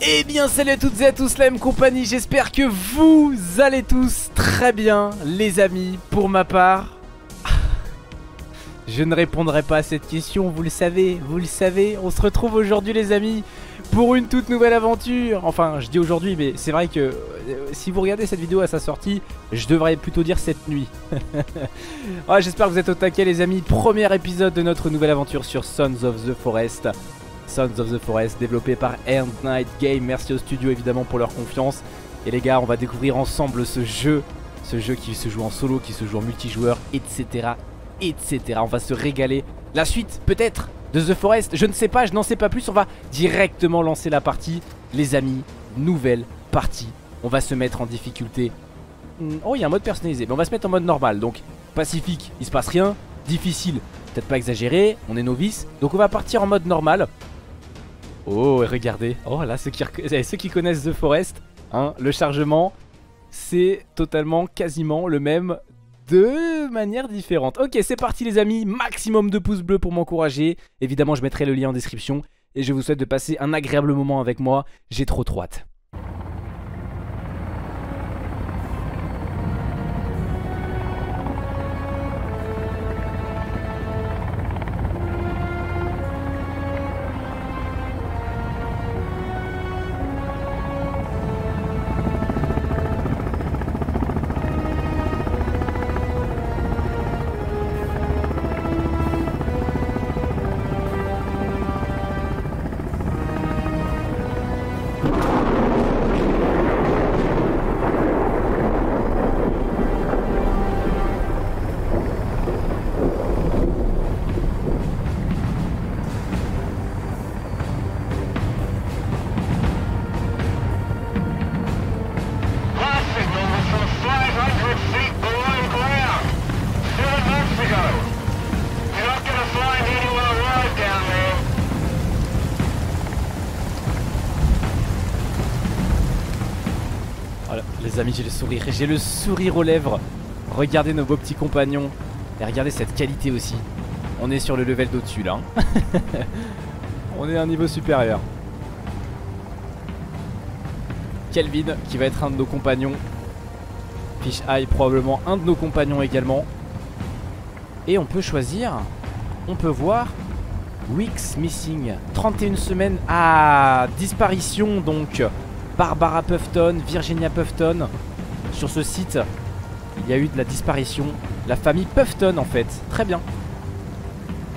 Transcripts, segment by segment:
Eh bien salut à toutes et à tous la même compagnie, j'espère que vous allez tous très bien les amis. Pour ma part, je ne répondrai pas à cette question, vous le savez, vous le savez. On se retrouve aujourd'hui les amis pour une toute nouvelle aventure. Enfin je dis aujourd'hui mais c'est vrai que euh, si vous regardez cette vidéo à sa sortie Je devrais plutôt dire cette nuit. Ouais, J'espère que vous êtes au taquet les amis. Premier épisode de notre nouvelle aventure sur Sons of the Forest Sons of the Forest, développé par End Night Game. Merci au studio évidemment pour leur confiance. Et les gars, on va découvrir ensemble ce jeu, ce jeu qui se joue en solo, qui se joue en multijoueur, etc. etc. On va se régaler. La suite, peut-être, de The Forest, je ne sais pas, je n'en sais pas plus. On va directement lancer la partie. Les amis, nouvelle partie. On va se mettre en difficulté. Hmm, oh, il y a un mode personnalisé. Mais on va se mettre en mode normal. Donc, pacifique, il se passe rien. Difficile, peut-être pas exagéré. On est novice. Donc, on va partir en mode normal. Oh, regardez. Oh là, ceux qui, eh, ceux qui connaissent The Forest, hein, le chargement, c'est totalement, quasiment le même de manière différente. Ok, c'est parti les amis. Maximum de pouces bleus pour m'encourager. Évidemment, je mettrai le lien en description. Et je vous souhaite de passer un agréable moment avec moi. J'ai trop trop hâte. Les amis, j'ai le sourire. J'ai le sourire aux lèvres. Regardez nos beaux petits compagnons. Et regardez cette qualité aussi. On est sur le level d'au-dessus là. Hein. On est à un niveau supérieur. Kelvin qui va être un de nos compagnons. Fish Eye probablement un de nos compagnons également. Et on peut choisir. On peut voir. Weeks Missing. 31 semaines à disparition donc. Barbara Puffton, Virginia Puffton. Sur ce site, il y a eu de la disparition. La famille Puffton en fait. Très bien.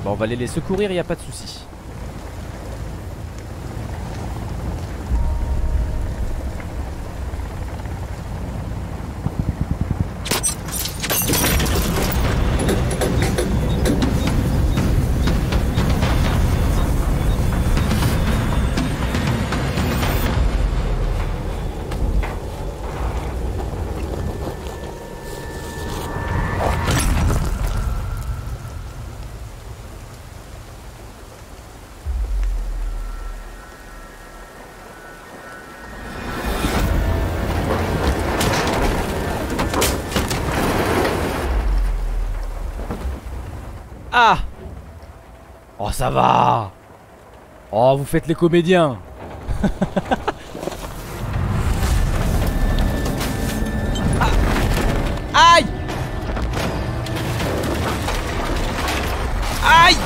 Bon, on va aller les secourir, il n'y a pas de souci. Ah Oh ça va Oh vous faites les comédiens. Aïe Aïe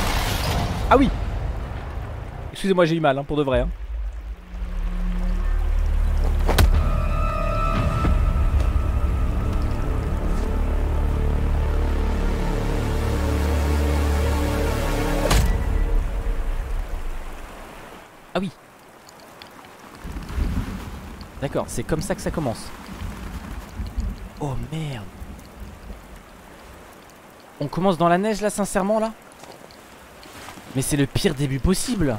Ah oui Excusez-moi j'ai eu mal hein, pour de vrai hein. D'accord, c'est comme ça que ça commence. Oh merde. On commence dans la neige là, sincèrement là? Mais c'est le pire début possible.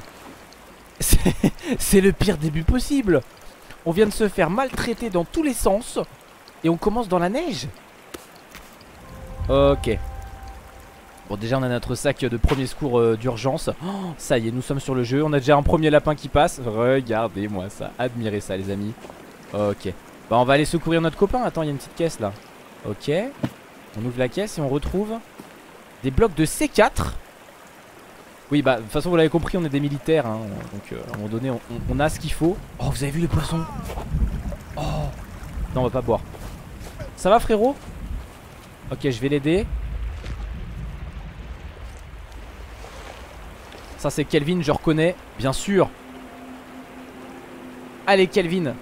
C'est le pire début possible. On vient de se faire maltraiter dans tous les sens Et on commence dans la neige. Ok Bon déjà on a notre sac de premier secours euh, d'urgence. Oh, Ça y est nous sommes sur le jeu. On a déjà un premier lapin qui passe. Regardez-moi ça. Admirez ça les amis. Ok. Bah on va aller secourir notre copain. Attends il y a une petite caisse là. Ok. On ouvre la caisse et on retrouve Des blocs de C4 Oui, bah, de toute façon, vous l'avez compris, on est des militaires. Hein, donc, euh, à un moment donné, on, a ce qu'il faut. Oh, vous avez vu les poissons? Oh. Non, on va pas boire. Ça va, frérot? Ok, je vais l'aider. Ça, c'est Kelvin, je reconnais, bien sûr. Allez, Kelvin.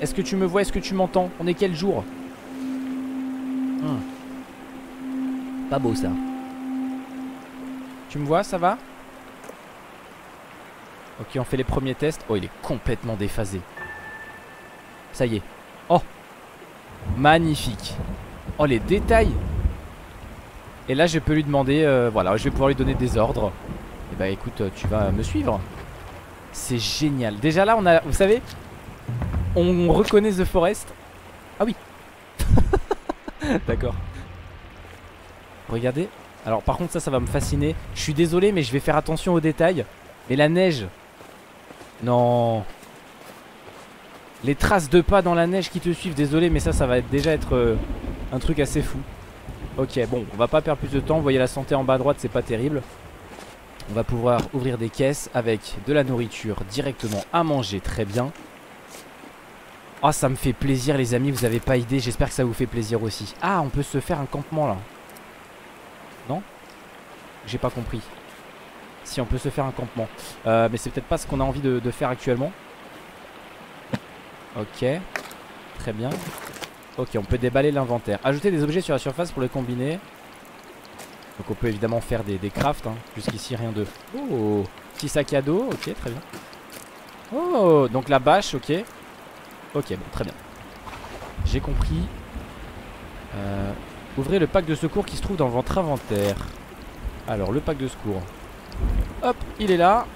Est-ce que tu me vois Est-ce que tu m'entends? On est quel jour? Hmm. Pas beau, ça. Tu me vois, ça va? Ok, on fait les premiers tests. Oh, il est complètement déphasé. Ça y est. Oh Magnifique. Oh, les détails Et là, je peux lui demander... Euh, voilà, je vais pouvoir lui donner des ordres. Bah, écoute, tu vas me suivre. C'est génial. Déjà là, on a... Vous savez On reconnaît The Forest. Ah oui. D'accord. Regardez, alors par contre ça ça va me fasciner. Je suis désolé mais je vais faire attention aux détails. Mais la neige. Non. Les traces de pas dans la neige qui te suivent Désolé mais ça ça va déjà être euh, Un truc assez fou. Ok bon on va pas perdre plus de temps. Vous voyez la santé en bas à droite c'est pas terrible On va pouvoir ouvrir des caisses Avec de la nourriture directement à manger Très bien Oh ça me fait plaisir les amis Vous avez pas idée j'espère que ça vous fait plaisir aussi Ah on peut se faire un campement là non? J'ai pas compris. Si on peut se faire un campement. Euh, mais c'est peut-être pas ce qu'on a envie de, faire actuellement. Ok. Très bien. Ok, on peut déballer l'inventaire. Ajouter des objets sur la surface pour les combiner. Donc on peut évidemment faire des, crafts. Hein. Jusqu'ici, rien de... Oh Petit sac à dos. Ok, très bien. Oh Donc la bâche, ok. Ok, bon, très bien. J'ai compris. Euh, Ouvrez le pack de secours qui se trouve dans votre inventaire. Alors, le pack de secours. Hop, il est là.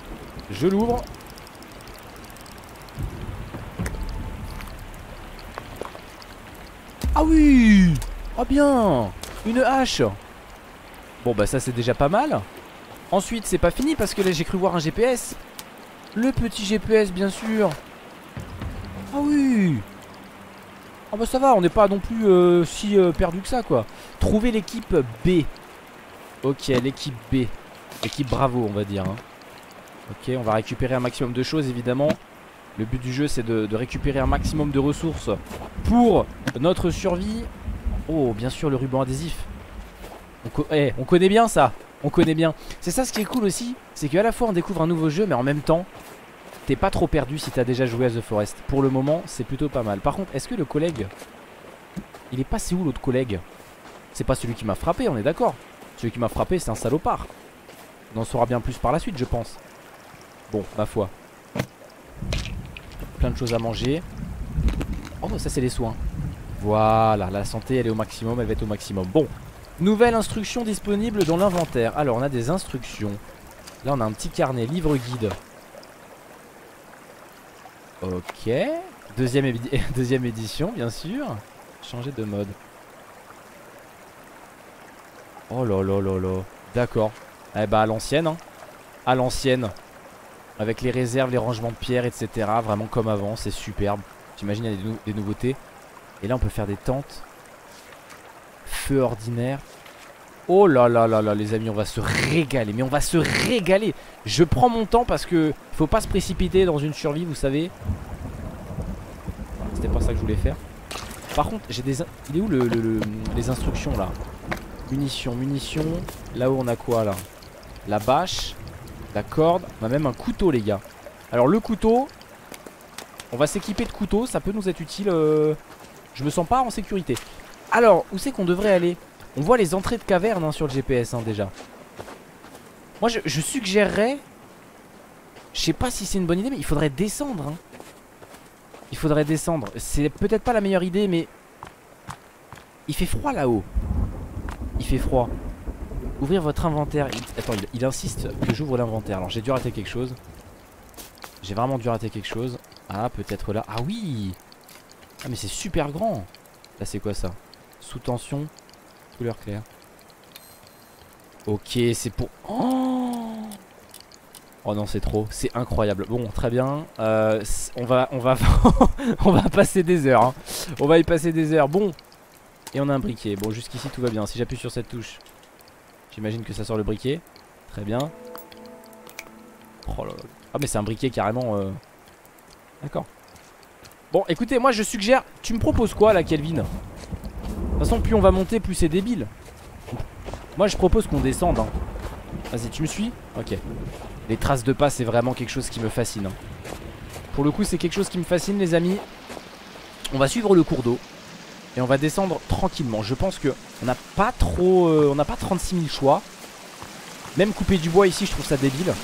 Je l'ouvre. Ah oui Ah bien Une hache Bon bah ça c'est déjà pas mal Ensuite c'est pas fini parce que là j'ai cru voir un GPS Le petit GPS bien sûr Ah oui ah bah ça va, on n'est pas non plus euh, si euh, perdu que ça quoi. Trouver l'équipe B. Ok, l'équipe B. L'équipe Bravo, on va dire. Hein. Ok, on va récupérer un maximum de choses évidemment. Le but du jeu c'est de, récupérer un maximum de ressources pour notre survie. Oh, bien sûr le ruban adhésif. On, eh, on connaît bien ça. On connaît bien. C'est ça ce qui est cool aussi. C'est qu'à la fois on découvre un nouveau jeu mais en même temps T'es pas trop perdu si t'as déjà joué à The Forest. Pour le moment, c'est plutôt pas mal. Par contre, est-ce que le collègue... Il est passé où l'autre collègue? C'est pas celui qui m'a frappé, on est d'accord. Celui qui m'a frappé, c'est un salopard. On en saura bien plus par la suite, je pense. Bon, ma foi. Plein de choses à manger. Oh, ça c'est les soins. Voilà, la santé, elle est au maximum, elle va être au maximum. Bon, nouvelle instruction disponible dans l'inventaire. Alors, on a des instructions. Là, on a un petit carnet, livre guide. Ok. Deuxième, édition, bien sûr. Changer de mode. Oh là là là. D'accord. Eh bah à l'ancienne. Hein. À l'ancienne. Avec les réserves, les rangements de pierres, etc. Vraiment comme avant. C'est superbe. J'imagine il y a des nouveautés. Et là on peut faire des tentes. Feu ordinaire. Oh là là là là les amis on va se régaler. Mais on va se régaler. Je prends mon temps parce que Faut pas se précipiter dans une survie vous savez. C'était pas ça que je voulais faire. Par contre j'ai des... Où le, les instructions là? Munitions, munitions. Là-haut on a quoi là? La bâche La corde On a même un couteau les gars. Alors le couteau On va s'équiper de couteau Ça peut nous être utile euh, Je me sens pas en sécurité Alors où c'est qu'on devrait aller? On voit les entrées de caverne hein, sur le GPS hein, déjà. Moi je, suggérerais. Je sais pas si c'est une bonne idée, mais il faudrait descendre. Hein. Il faudrait descendre. C'est peut-être pas la meilleure idée, mais. Il fait froid là-haut. Il fait froid. Ouvrir votre inventaire. Attends, il insiste que j'ouvre l'inventaire. Alors j'ai dû rater quelque chose. J'ai vraiment dû rater quelque chose. Ah, peut-être là. Ah oui Ah, mais c'est super grand. Là, c'est quoi ça? Sous tension. Couleur claire. Ok, c'est pour... Oh, oh non, c'est trop. C'est incroyable. Bon, très bien. Euh, on va, passer des heures. Hein. On va y passer des heures. Bon. Et on a un briquet. Bon, jusqu'ici tout va bien. Si j'appuie sur cette touche, j'imagine que ça sort le briquet. Très bien. Oh là là. Ah mais c'est un briquet carrément... Euh... D'accord. Bon écoutez moi je suggère... Tu me proposes quoi là Kelvin? Toute façon plus on va monter plus c'est débile. Moi je propose qu'on descende. Hein. Vas-y tu me suis? Ok. Les traces de pas c'est vraiment quelque chose qui me fascine. Hein. Pour le coup c'est quelque chose qui me fascine les amis. On va suivre le cours d'eau. Et on va descendre tranquillement. Je pense que on n'a pas trop... Euh, on n'a pas 36 000 choix. Même couper du bois ici je trouve ça débile.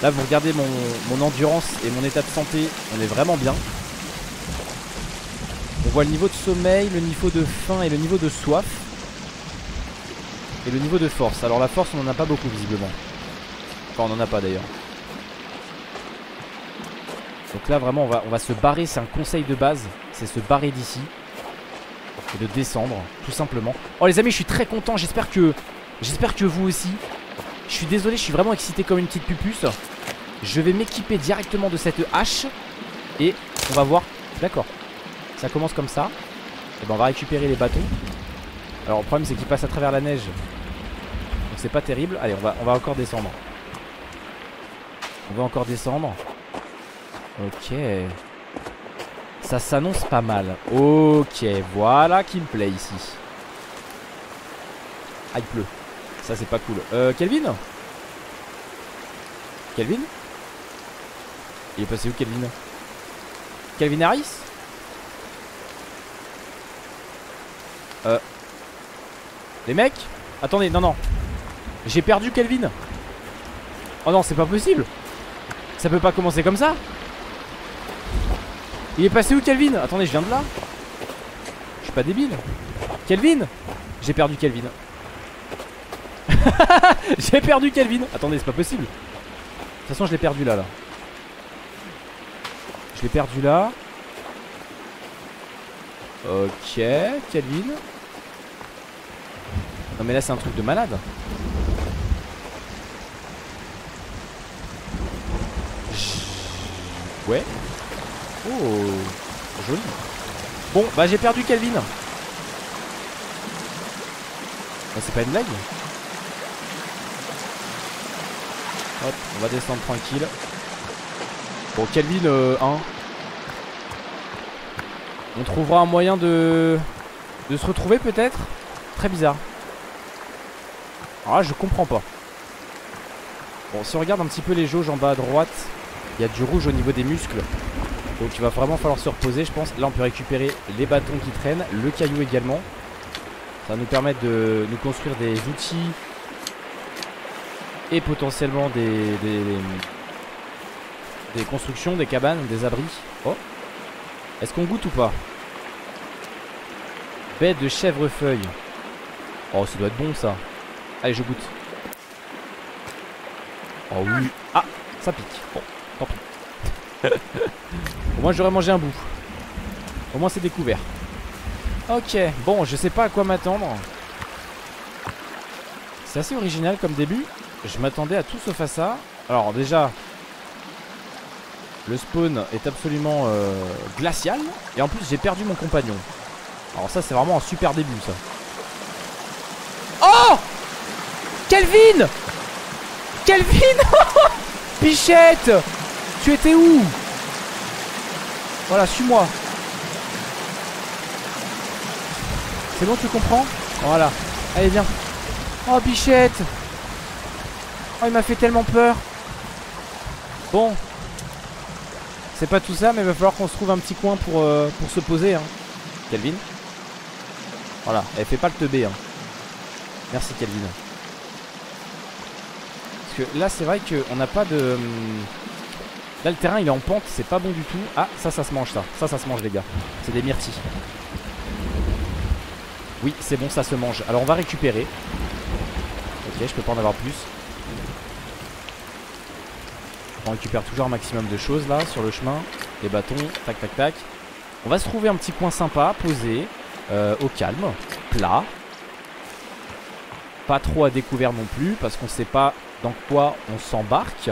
Là vous regardez mon, mon endurance et mon état de santé. On est vraiment bien. On voit le niveau de sommeil, le niveau de faim et le niveau de soif. Et le niveau de force. Alors la force on en a pas beaucoup visiblement. Enfin on en a pas d'ailleurs. Donc là vraiment on va, se barrer, c'est un conseil de base, c'est se barrer d'ici. Et de descendre, tout simplement. Oh les amis je suis très content, j'espère que J'espère que vous aussi. Je suis désolé, je suis vraiment excité comme une petite pupuce. Je vais m'équiper directement de cette hache. Et on va voir. D'accord. Ça commence comme ça. Et ben on va récupérer les bâtons. Alors le problème c'est qu'ils passent à travers la neige. Donc c'est pas terrible. Allez, on va, on va encore descendre. On va encore descendre. Ok. Ça s'annonce pas mal. Ok, voilà qui me plaît ici. Ah, il pleut. Ça c'est pas cool. Euh, Kelvin? Kelvin? Il est passé où Kelvin? Kelvin Harris? Euh. Les mecs? Attendez, non non. J'ai perdu Kelvin. Oh non c'est pas possible. Ça peut pas commencer comme ça. Il est passé où Kelvin? Attendez je viens de là. Je suis pas débile. Kelvin? J'ai perdu Kelvin. J'ai perdu Kelvin. Attendez c'est pas possible. De toute façon je l'ai perdu là là. Je l'ai perdu là. Ok Kelvin Mais là c'est un truc de malade Ouais Oh Joli Bon bah j'ai perdu Kelvin bah, C'est pas une blague Hop, on va descendre tranquille. Bon, Kelvin, 1. Euh, on trouvera un moyen de, de se retrouver peut-être? Très bizarre. Là, je comprends pas. Bon, si on regarde un petit peu les jauges en bas à droite, il y a du rouge au niveau des muscles. Donc il va vraiment falloir se reposer, je pense. Là, on peut récupérer les bâtons qui traînent, le caillou également. Ça va nous permettre de nous construire des outils et potentiellement des, des, constructions, des cabanes, des abris. Oh Est-ce qu'on goûte ou pas? Baie de chèvrefeuille. Oh, ça doit être bon ça. Allez, je goûte. Oh oui. Ah, ça pique. Bon, tant pis. Au moins, j'aurais mangé un bout. Au moins, c'est découvert. Ok, bon, je sais pas à quoi m'attendre. C'est assez original comme début. Je m'attendais à tout sauf à ça. Alors déjà, le spawn est absolument euh, glacial. Et en plus, j'ai perdu mon compagnon. Alors ça, c'est vraiment un super début, ça. Oh Kelvin Kelvin Pichette Tu étais où? Voilà, suis-moi. C'est bon, tu comprends? Voilà. Allez, viens. Oh, Bichette Oh, il m'a fait tellement peur. Bon. C'est pas tout ça, mais il va falloir qu'on se trouve un petit coin pour, euh, se poser. Hein. Kelvin? Voilà, elle fait pas le teubé. Hein. Merci Kelvin. Parce que là, c'est vrai qu'on n'a pas de... Hum, là, le terrain, il est en pente, c'est pas bon du tout. Ah, ça, ça se mange, ça. Ça, ça se mange, les gars. C'est des myrtilles. Oui, c'est bon, ça se mange. Alors, on va récupérer. Ok, je peux pas en avoir plus. On récupère toujours un maximum de choses là sur le chemin. Les bâtons, tac tac tac. On va se trouver un petit coin sympa, posé, euh, au calme, plat. Pas trop à découvert non plus parce qu'on sait pas dans quoi on s'embarque.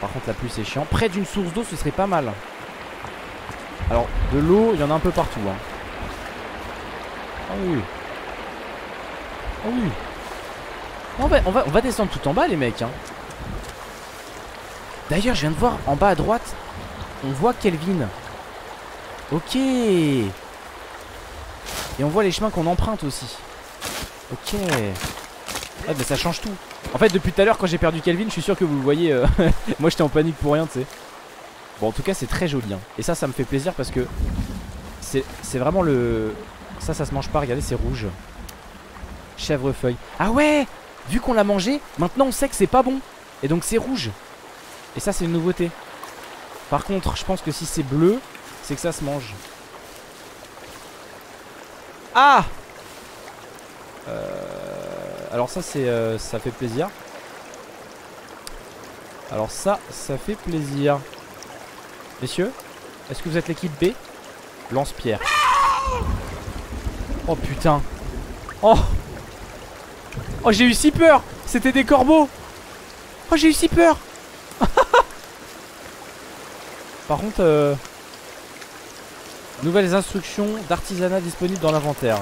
Par contre la pluie c'est chiant. Près d'une source d'eau ce serait pas mal. Alors de l'eau il y en a un peu partout. Hein. Ah oui. Oh oui. On va descendre tout en bas les mecs. Hein. D'ailleurs, je viens de voir en bas à droite, on voit Kelvin. Ok. Et on voit les chemins qu'on emprunte aussi. Ok. Ah bah ça change tout. En fait depuis tout à l'heure quand j'ai perdu Kelvin je suis sûr que vous le voyez euh, Moi j'étais en panique pour rien tu sais. Bon en tout cas c'est très joli hein. Et ça ça me fait plaisir parce que C'est vraiment le Ça ça se mange pas. Regardez c'est rouge. Chèvrefeuille. Ah ouais! Vu qu'on l'a mangé Maintenant on sait que c'est pas bon. Et donc c'est rouge. Et ça c'est une nouveauté. Par contre je pense que si c'est bleu C'est que ça se mange. Ah! Euh... Alors ça c'est euh, ça fait plaisir. Alors ça ça fait plaisir. Messieurs Est-ce que vous êtes l'équipe B? Lance-pierre. Oh putain. Oh. Oh j'ai eu si peur. C'était des corbeaux. Oh j'ai eu si peur. Par contre euh, Nouvelles instructions d'artisanat disponibles dans l'inventaire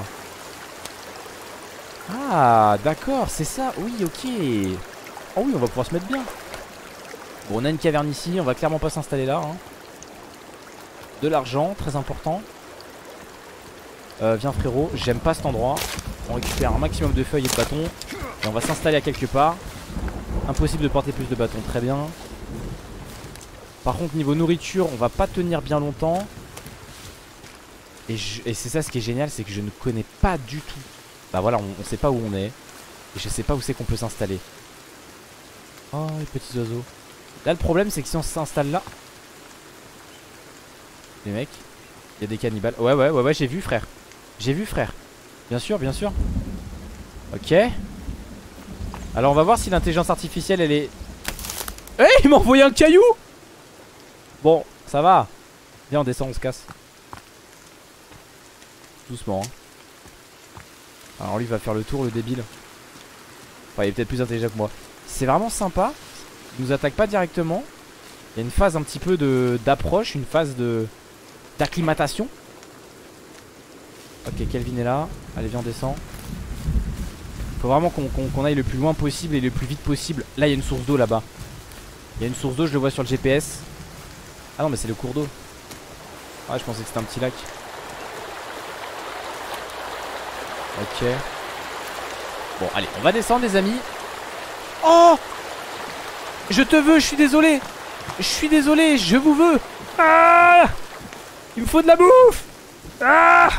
ah, d'accord, c'est ça. Oui, ok. Oh oui, on va pouvoir se mettre bien. Bon, on a une caverne ici. On va clairement pas s'installer là. Hein. De l'argent, très important. Euh, viens frérot, j'aime pas cet endroit. On récupère un maximum de feuilles et de bâtons. Et on va s'installer à quelque part. Impossible de porter plus de bâtons, très bien. Par contre, niveau nourriture, on va pas tenir bien longtemps. Et, et c'est ça ce qui est génial, c'est que je ne connais pas du tout bah voilà, on, sait pas où on est. Et je sais pas où c'est qu'on peut s'installer. Oh, les petits oiseaux. Là, le problème, c'est que si on s'installe là... Les mecs, il y a des cannibales. Ouais, ouais, ouais, ouais, j'ai vu, frère. J'ai vu, frère. Bien sûr, bien sûr. Ok. Alors, on va voir si l'intelligence artificielle, elle est... Eh, il m'a envoyé un caillou Bon, ça va. Viens, on descend, on se casse. Doucement, hein. Alors lui va faire le tour le débile. Enfin il est peut-être plus intelligent que moi. C'est vraiment sympa. Il nous attaque pas directement. Il y a une phase un petit peu d'approche Une phase de d'acclimatation. Ok Kelvin est là. Allez viens on descend. Faut vraiment qu'on aille le plus loin possible Et le plus vite possible. Là il y a une source d'eau là-bas. Il y a une source d'eau je le vois sur le GPS Ah non mais c'est le cours d'eau. Ah je pensais que c'était un petit lac Ok. Bon, allez, on va descendre, les amis. Oh Je te veux, je suis désolé. Je suis désolé, je vous veux. Ah Il me faut de la bouffe. Ah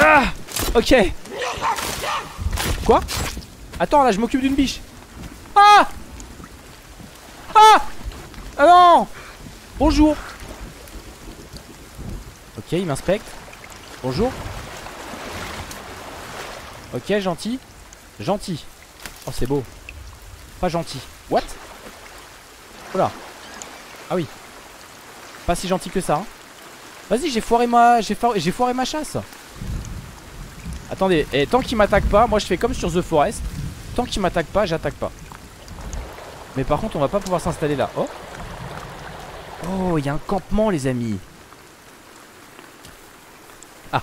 Ah Ok. Quoi? Attends, là, je m'occupe d'une biche. Ah Ah Ah non Bonjour. Ok, il m'inspecte. Bonjour. Ok, gentil. Gentil. Oh, c'est beau. Pas gentil. What? Oula. Ah oui. Pas si gentil que ça. Hein. Vas-y, j'ai foiré ma foiré... ma chasse. Attendez, et tant qu'il m'attaque pas, moi je fais comme sur The Forest. Tant qu'il m'attaque pas, j'attaque pas. Mais par contre, on va pas pouvoir s'installer là. Oh. Oh, il y a un campement, les amis. Ah.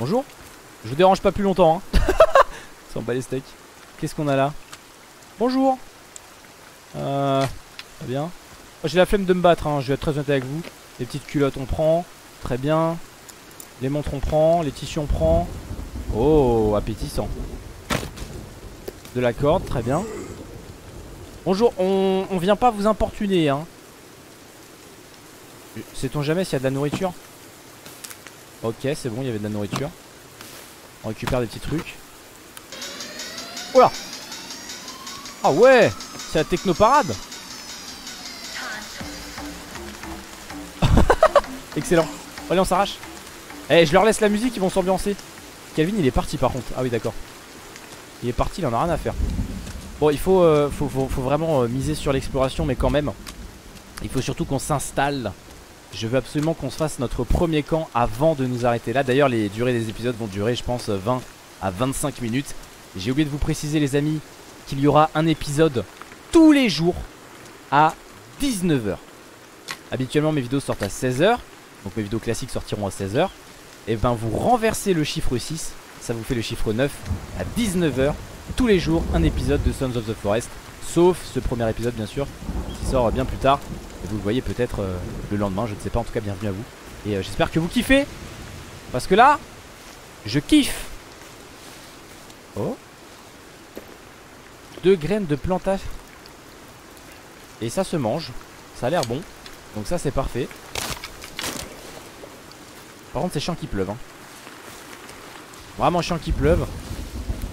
Bonjour. Je vous dérange pas plus longtemps. Hein. Sans bat les steaks. Qu'est-ce qu'on a là? Bonjour. Euh. Très bien. J'ai la flemme de me battre, hein. je vais être très honnête avec vous. Les petites culottes, on prend. Très bien. Les montres, on prend. Les tissus, on prend. Oh, appétissant. De la corde, très bien. Bonjour, on, on vient pas vous importuner, hein. Sait-on jamais s'il y a de la nourriture? Ok, c'est bon, il y avait de la nourriture. On récupère des petits trucs. Oula. Ah ouais C'est la technoparade. Excellent. Allez on s'arrache. Eh je leur laisse la musique ils vont s'ambiancer. Calvin il est parti par contre. Ah oui d'accord. Il est parti il en a rien à faire. Bon il faut, euh, faut, vraiment euh, miser sur l'exploration mais quand même Il faut surtout qu'on s'installe je veux absolument qu'on se fasse notre premier camp avant de nous arrêter là. D'ailleurs, les durées des épisodes vont durer, je pense, 20 à 25 minutes. J'ai oublié de vous préciser, les amis, qu'il y aura un épisode tous les jours à 19h. Habituellement, mes vidéos sortent à 16h. Donc mes vidéos classiques sortiront à 16h. Et ben, vous renversez le chiffre 6. ça vous fait le chiffre 9 à 19h tous les jours un épisode de Sons of the Forest. Sauf ce premier épisode bien sûr qui sort bien plus tard. Et vous le voyez peut-être euh, le lendemain, je ne sais pas, en tout cas bienvenue à vous. Et euh, j'espère que vous kiffez. Parce que là, je kiffe. Oh. Deux graines de plantage. Et ça se mange. Ça a l'air bon. Donc ça c'est parfait. Par contre c'est chiant qu'il pleuve. Hein. Vraiment chiant qu'il pleuve.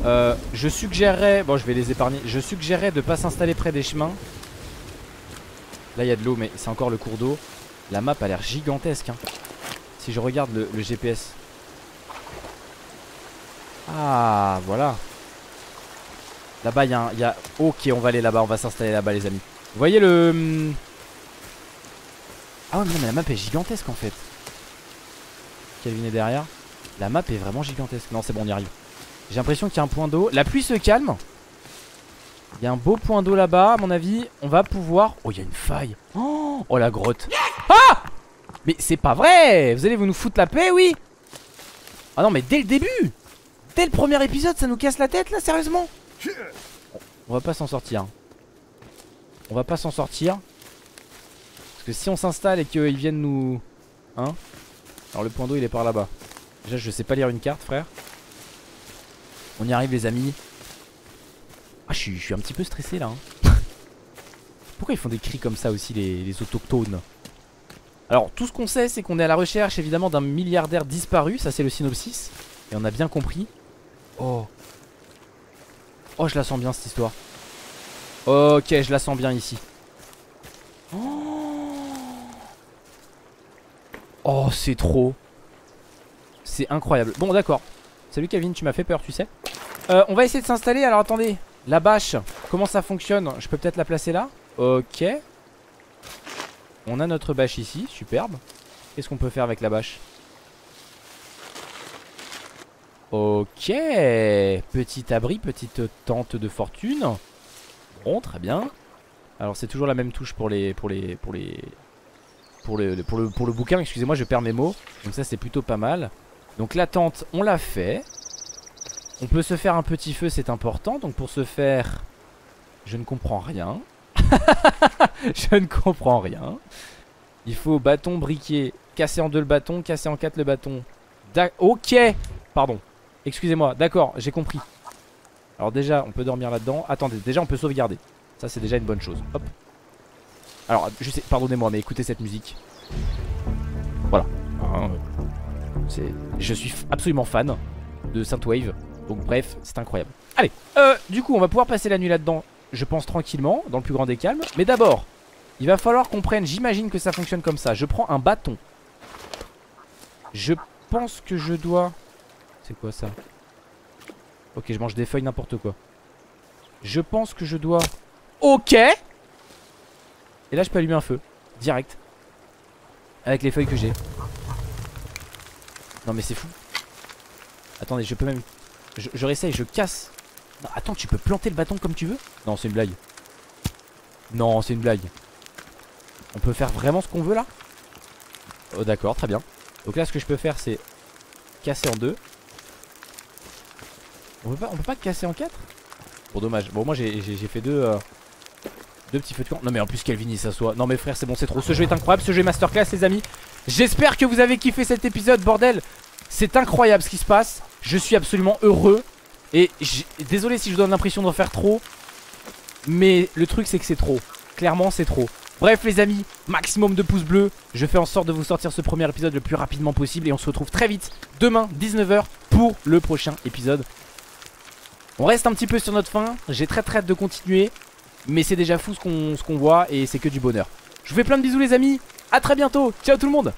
Euh, je suggérerais, bon je vais les épargner, je suggérerais de pas s'installer près des chemins. Là il y a de l'eau mais c'est encore le cours d'eau. La map a l'air gigantesque. Hein. Si je regarde le, GPS. Ah voilà. Là-bas il y, a, y a... Ok on va aller là-bas, on va s'installer là-bas les amis. Vous voyez le... Hmm, ah ouais mais non mais la map est gigantesque en fait. Calvin est derrière. La map est vraiment gigantesque. Non c'est bon on y arrive. J'ai l'impression qu'il y a un point d'eau. La pluie se calme. Il y a un beau point d'eau là-bas, à mon avis. On va pouvoir... Oh, il y a une faille. Oh, la grotte. Ah Mais c'est pas vrai Vous allez vous nous foutre la paix, oui Ah non, mais dès le début Dès le premier épisode, ça nous casse la tête, là, sérieusement On va pas s'en sortir. On va pas s'en sortir. Parce que si on s'installe et qu'ils viennent nous... Hein Alors le point d'eau, il est par là-bas. Déjà, je sais pas lire une carte, frère. On y arrive les amis Ah je suis, un petit peu stressé là hein. Pourquoi ils font des cris comme ça aussi les, autochtones? Alors tout ce qu'on sait c'est qu'on est à la recherche évidemment d'un milliardaire disparu. Ça c'est le synopsis. Et on a bien compris. Oh. Oh je la sens bien cette histoire. Ok je la sens bien ici. Oh, oh c'est trop. C'est incroyable. Bon d'accord. Salut Kevin, tu m'as fait peur, tu sais. Euh, on va essayer de s'installer. Alors attendez, la bâche, comment ça fonctionne? Je peux peut-être la placer là? Ok. On a notre bâche ici, superbe. Qu'est-ce qu'on peut faire avec la bâche? Ok. Petit abri, petite tente de fortune. Bon, très bien. Alors c'est toujours la même touche pour les pour les pour les pour le pour le pour le bouquin. Excusez-moi, je perds mes mots. Donc ça c'est plutôt pas mal. Donc la tente, on l'a fait. On peut se faire un petit feu, c'est important. Donc pour se faire... Je ne comprends rien. je ne comprends rien. Il faut bâton, briquet, casser en deux le bâton, casser en quatre le bâton. Ok Pardon. Excusez-moi, d'accord, j'ai compris. Alors déjà, on peut dormir là-dedans. Attendez, déjà on peut sauvegarder. Ça c'est déjà une bonne chose. Hop. Alors, je sais, pardonnez-moi, mais écoutez cette musique. Voilà. Hein, je suis absolument fan de Synthwave. Donc bref, c'est incroyable. Allez, euh, du coup, on va pouvoir passer la nuit là-dedans, je pense tranquillement, dans le plus grand des calmes. Mais d'abord, il va falloir qu'on prenne, j'imagine que ça fonctionne comme ça. Je prends un bâton. Je pense que je dois... C'est quoi ça? Ok, je mange des feuilles, n'importe quoi. Je pense que je dois... Ok Et là, je peux allumer un feu. Direct. Avec les feuilles que j'ai. Non mais c'est fou Attendez je peux même Je, réessaye je casse. Attends tu peux planter le bâton comme tu veux. Non c'est une blague. Non c'est une blague. On peut faire vraiment ce qu'on veut là? Oh d'accord très bien. Donc là ce que je peux faire c'est Casser en deux. On peut, pas, on peut pas casser en quatre? Bon dommage. Bon moi j'ai fait deux euh, Deux petits feux de camp. Non mais en plus Calvin il s'assoit. Non mais frère c'est bon c'est trop. Ce jeu est incroyable Ce jeu est masterclass les amis. J'espère que vous avez kiffé cet épisode, bordel C'est incroyable ce qui se passe. Je suis absolument heureux. Et désolé si je donne l'impression d'en faire trop Mais le truc c'est que c'est trop. Clairement c'est trop. Bref les amis, maximum de pouces bleus. Je fais en sorte de vous sortir ce premier épisode le plus rapidement possible Et on se retrouve très vite demain 19h pour le prochain épisode. On reste un petit peu sur notre fin. J'ai très très hâte de continuer Mais c'est déjà fou ce qu'on voit et c'est que du bonheur. Je vous fais plein de bisous les amis. A très bientôt. Ciao tout le monde